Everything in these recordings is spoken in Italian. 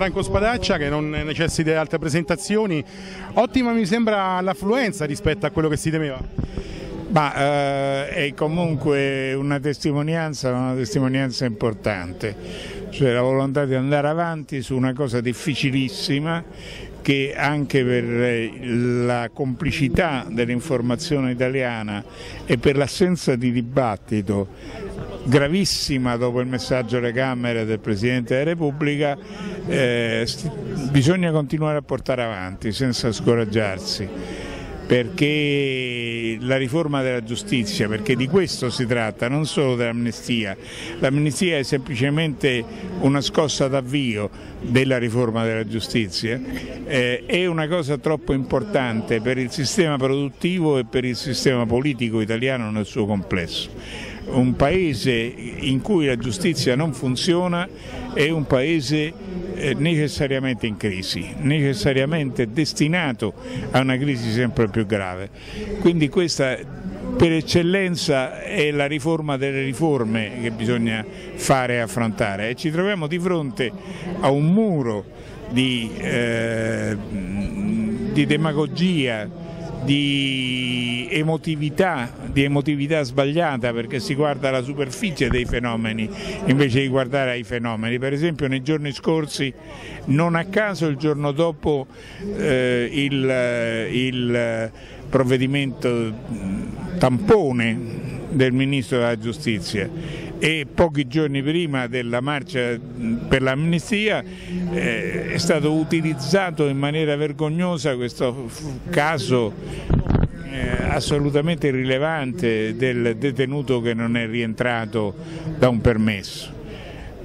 Franco Spadaccia che non necessita di altre presentazioni, ottima mi sembra l'affluenza rispetto a quello che si temeva. Ma eh, è comunque una testimonianza, una testimonianza importante, cioè la volontà di andare avanti su una cosa difficilissima che anche per la complicità dell'informazione italiana e per l'assenza di dibattito gravissima dopo il messaggio alle Camere del Presidente della Repubblica, eh, bisogna continuare a portare avanti senza scoraggiarsi perché la riforma della giustizia, perché di questo si tratta, non solo dell'amnistia, l'amnistia è semplicemente una scossa d'avvio della riforma della giustizia, eh, è una cosa troppo importante per il sistema produttivo e per il sistema politico italiano nel suo complesso un paese in cui la giustizia non funziona è un paese eh, necessariamente in crisi, necessariamente destinato a una crisi sempre più grave. Quindi questa per eccellenza è la riforma delle riforme che bisogna fare e affrontare e ci troviamo di fronte a un muro di, eh, di demagogia, di emotività, di emotività sbagliata perché si guarda alla superficie dei fenomeni invece di guardare ai fenomeni. Per esempio nei giorni scorsi, non a caso il giorno dopo eh, il, il provvedimento tampone del Ministro della Giustizia e pochi giorni prima della marcia per l'amnistia eh, è stato utilizzato in maniera vergognosa questo caso eh, assolutamente irrilevante del detenuto che non è rientrato da un permesso.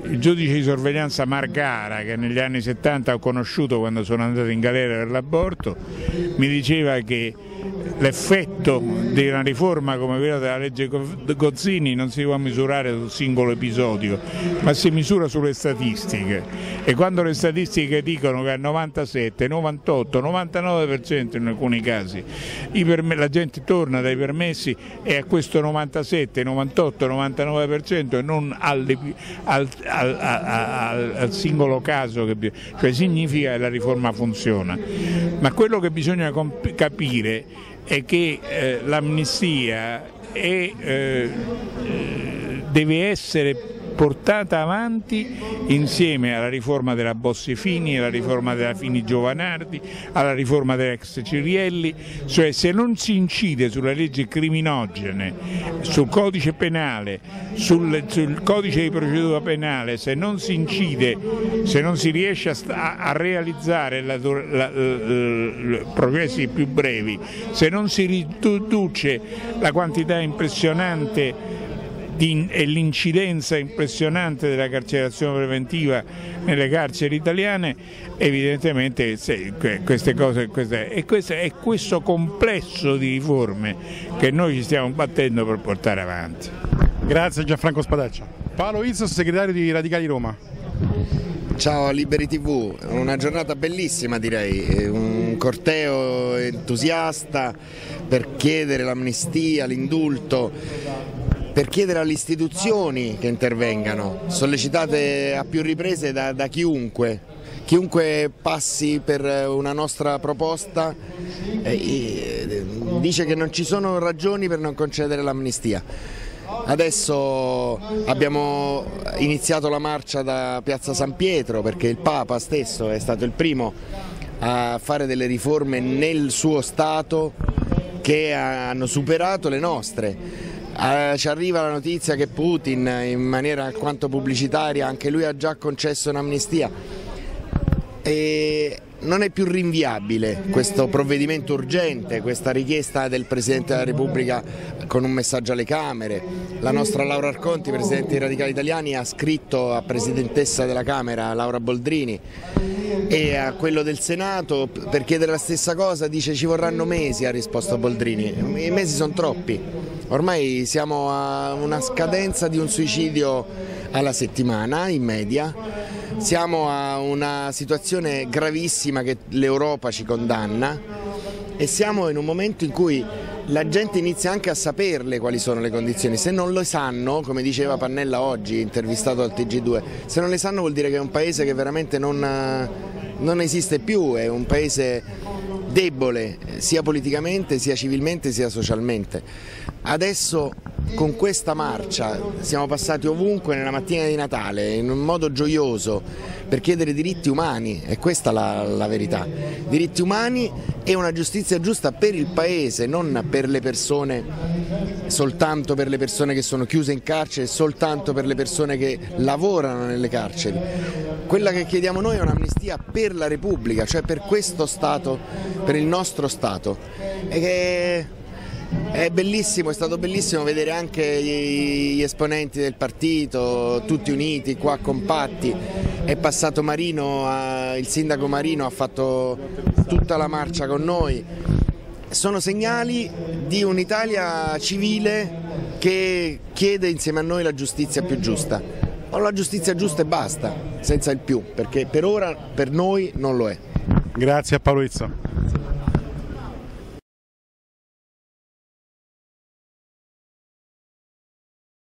Il giudice di sorveglianza Margara, che negli anni 70 ho conosciuto quando sono andato in galera per l'aborto, mi diceva che l'effetto di una riforma come quella della legge Gozzini non si può misurare sul singolo episodio, ma si misura sulle statistiche e quando le statistiche dicono che al 97, 98, 99% in alcuni casi la gente torna dai permessi e a questo 97, 98, 99% e non al, al, al, al singolo caso, che, cioè significa che la riforma funziona. Ma quello che bisogna capire è che eh, l'amnistia eh, deve essere portata avanti insieme alla riforma della Bossi-Fini, alla riforma della Fini-Giovanardi, alla riforma dell'ex Cirielli, cioè se non si incide sulle leggi criminogene, sul codice penale, sul, sul codice di procedura penale, se non si incide, se non si riesce a, a realizzare la, la, la, progressi più brevi, se non si riduce la quantità impressionante e l'incidenza impressionante della carcerazione preventiva nelle carceri italiane, evidentemente queste cose, queste, e questo, è questo complesso di riforme che noi ci stiamo battendo per portare avanti. Grazie Gianfranco Spadaccia. Paolo Izzo, segretario di Radicali Roma. Ciao a Liberi TV, una giornata bellissima direi, un corteo entusiasta per chiedere l'amnistia, l'indulto per chiedere alle istituzioni che intervengano, sollecitate a più riprese da, da chiunque, chiunque passi per una nostra proposta eh, dice che non ci sono ragioni per non concedere l'amnistia. Adesso abbiamo iniziato la marcia da Piazza San Pietro perché il Papa stesso è stato il primo a fare delle riforme nel suo Stato che hanno superato le nostre eh, ci arriva la notizia che Putin in maniera alquanto pubblicitaria anche lui ha già concesso un'amnistia. E non è più rinviabile questo provvedimento urgente, questa richiesta del Presidente della Repubblica con un messaggio alle Camere. La nostra Laura Arconti, Presidente dei Radicali Italiani, ha scritto a Presidentessa della Camera, Laura Boldrini, e a quello del Senato per chiedere la stessa cosa dice ci vorranno mesi, ha risposto Boldrini. I mesi sono troppi, ormai siamo a una scadenza di un suicidio alla settimana in media siamo a una situazione gravissima che l'Europa ci condanna e siamo in un momento in cui la gente inizia anche a saperle quali sono le condizioni, se non le sanno, come diceva Pannella oggi, intervistato al TG2, se non le sanno vuol dire che è un paese che veramente non, non esiste più, è un paese debole sia politicamente, sia civilmente, sia socialmente. Adesso con questa marcia siamo passati ovunque nella mattina di Natale in un modo gioioso per chiedere diritti umani, e questa è la, la verità, diritti umani e una giustizia giusta per il Paese, non per le persone, soltanto per le persone che sono chiuse in carcere, soltanto per le persone che lavorano nelle carceri. Quella che chiediamo noi è un'amnistia per la Repubblica, cioè per questo Stato, per il nostro Stato. E che è bellissimo, è stato bellissimo vedere anche gli esponenti del partito tutti uniti, qua compatti. È passato Marino, il sindaco Marino ha fatto tutta la marcia con noi. Sono segnali di un'Italia civile che chiede insieme a noi la giustizia più giusta. O la giustizia giusta e basta, senza il più, perché per ora per noi non lo è. Grazie a Paolo Izzo.